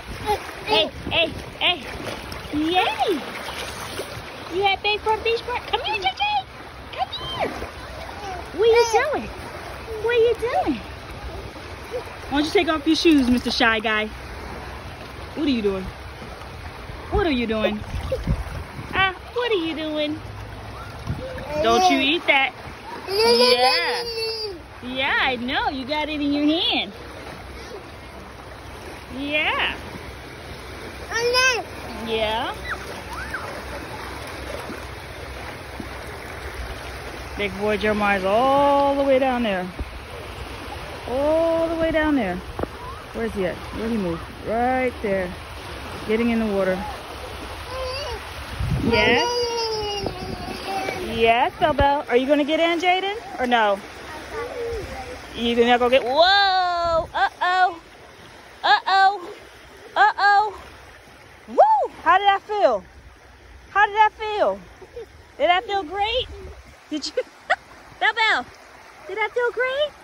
Hey, hey, hey. Yay. You had Bayfront Beach Park. Come here, JJ. Come here. What are you doing? What are you doing? Why don't you take off your shoes, Mr. Shy Guy? What are you doing? What are you doing? Ah, what are you doing? Don't you eat that. Yeah. Yeah, I know. You got it in your hand. Yeah. Yeah. Big boy Jeremiah's all the way down there. All the way down there. Where's he at? Where'd he move? Right there. Getting in the water. Yes? Yes, Bell Bell. Are you going to get in, Jaden? Or no? You're gonna go get? Whoa! Uh oh! Uh oh! Uh oh! Woo! How did that feel? How did that feel? Did that feel great? Did you? Bell Bell, did that feel great?